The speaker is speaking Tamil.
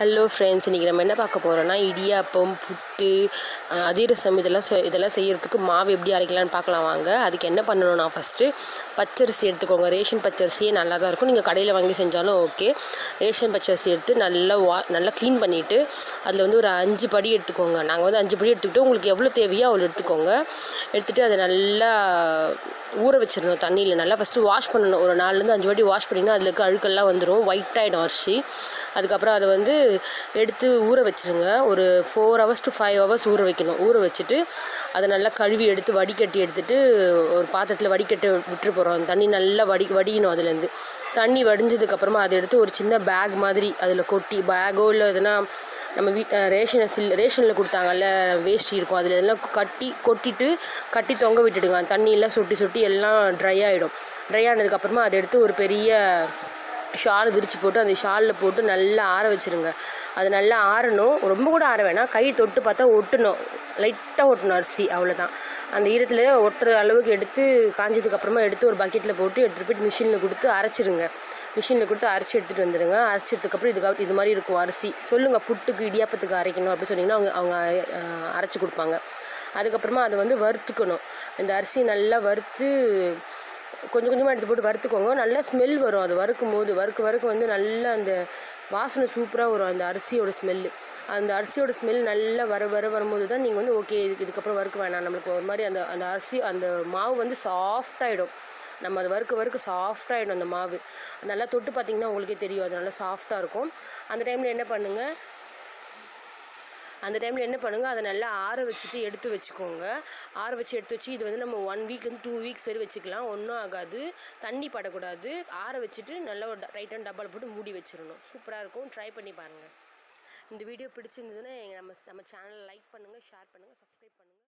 ஹலோ ஃப்ரெண்ட்ஸ் இன்றைக்கி நம்ம என்ன பார்க்க போகிறோன்னா இடியாப்பம் புட்டு அதிரசம் இதெல்லாம் இதெல்லாம் செய்கிறதுக்கு மாவு எப்படி அரைக்கலாம்னு பார்க்கலாம் வாங்க. அதுக்கு என்ன பண்ணணும்னா ஃபஸ்ட்டு பச்சரிசி எடுத்துக்கோங்க. ரேஷன் பச்சரிசியே நல்லா தான் இருக்கும். நீங்கள் கடையில் வாங்கி செஞ்சாலும் ஓகே. ரேஷன் பச்சரிசி எடுத்து நல்லா வா நல்லா க்ளீன் பண்ணிவிட்டு அதில் வந்து ஒரு அஞ்சு படி எடுத்துக்கோங்க. நாங்கள் வந்து அஞ்சு படி எடுத்துக்கிட்டு உங்களுக்கு எவ்வளோ தேவையோ அவ்வளோ எடுத்துக்கோங்க. எடுத்துகிட்டு அதை நல்லா ஊற வச்சிடணும் தண்ணியில். நல்லா ஃபஸ்ட்டு வாஷ் பண்ணணும். ஒரு நாலுலேருந்து அஞ்சு வாட்டி வாஷ் பண்ணிங்கன்னா அதில் இருக்க அழுக்கெல்லாம் வந்துடும் ஒயிட் ஆகிடும் அரிசி. அதுக்கப்புறம் அதை வந்து எடுத்து ஊற வச்சுருங்க. ஒரு four hours to five hours ஊற வைக்கணும். ஊற வச்சுட்டு அதை நல்லா கழுவி எடுத்து வடிகட்டி எடுத்துகிட்டு ஒரு பாத்திரத்தில் வடிகட்டி விட்டுட்டு போகிறோம் அந்த தண்ணி நல்லா வடி வடியணும் அதுலேருந்து. தண்ணி வடிஞ்சதுக்கப்புறமா அதை எடுத்து ஒரு சின்ன பேக் மாதிரி அதில் கொட்டி பேக்கோ இல்லை எதுனா நம்ம வீட் ரேஷனை சில் ரேஷனில் கொடுத்தாங்கல்ல வேஷ்டி இருக்கும் அதில் எல்லாம் கட்டி கொட்டிட்டு கட்டி தொங்க விட்டுடுங்க. அந்த தண்ணியெல்லாம் சொட்டி சொட்டி எல்லாம் ட்ரை ஆகிடும் ட்ரை ஆனதுக்கப்புறமா அதை எடுத்து ஒரு பெரிய ஷால் விரித்து போட்டு அந்த ஷாலில் போட்டு நல்லா ஆற வச்சுருங்க. அது நல்லா ஆறணும். ரொம்ப கூட ஆற வேணாம். கை தொட்டு பார்த்தா ஒட்டணும். லைட்டாக ஒட்டணும் அரிசி அவ்வளோதான் அந்த ஈரத்தில் ஒட்டுற அளவுக்கு எடுத்து காஞ்சதுக்கப்புறமா எடுத்து ஒரு பக்கெட்டில் போட்டு எடுத்துகிட்டு போயிட்டு மிஷினில் கொடுத்து அரைச்சிருங்க. மிஷினில் கொடுத்து அரைச்சி எடுத்துகிட்டு வந்துடுங்க அரைச்சதுக்கப்புறம் இதுக்கு இது மாதிரி இருக்கும் அரிசி. சொல்லுங்கள் புட்டுக்கு இடியாப்பத்துக்கு அரைக்கணும் அப்படின்னு சொன்னிங்கன்னா அவங்க அவங்க அரைச்சி கொடுப்பாங்க. அதுக்கப்புறமா அதை வந்து வறுத்துக்கணும். இந்த அரிசி நல்லா வறுத்து கொஞ்சம் கொஞ்சமாக எடுத்து போட்டு வறுத்துக்கோங்க. நல்லா ஸ்மெல் வரும் அது வறுக்கும் போது வறுக்க வறுக்க வந்து நல்லா அந்த வாசனை சூப்பராக வரும் அந்த அரிசியோட ஸ்மெல்லு அந்த அரிசியோட ஸ்மெல் நல்லா வர வர வரும்போது தான் நீங்கள் வந்து ஓகே இதுக்கு இதுக்கப்புறம் வறுக்க வேணாம். நம்மளுக்கு ஒரு மாதிரி அந்த அந்த அரிசி அந்த மாவு வந்து சாஃப்டாகிடும் நம்ம அது வறுக்க வறுக்க சாஃப்டாகிடும் அந்த மாவு. நல்லா தொட்டு பார்த்திங்கன்னா உங்களுக்கே தெரியும் அது நல்லா சாஃப்டாக இருக்கும். அந்த டைமில் என்ன பண்ணுங்கள் அந்த டைமில் என்ன பண்ணுங்கள் அதை நல்லா ஆற வச்சுட்டு எடுத்து வச்சுக்கோங்க. ஆற வச்சு எடுத்து வச்சு இது வந்து நம்ம ஒன் வீக் வந்து டூ வீக்ஸ் வரை வச்சுக்கலாம். ஒன்றும் ஆகாது. தண்ணி படக்கூடாது. ஆற வச்சுட்டு நல்லா ஒரு ரைட்டான டப்பாவில் போட்டு மூடி வச்சிடணும். சூப்பராக இருக்கும். ட்ரை பண்ணி பாருங்கள் இந்த வீடியோ பிடிச்சிருந்ததுன்னா நம்ம நம்ம சேனலை லைக் பண்ணுங்கள் ஷேர் பண்ணுங்கள் சப்ஸ்கிரைப் பண்ணுங்கள்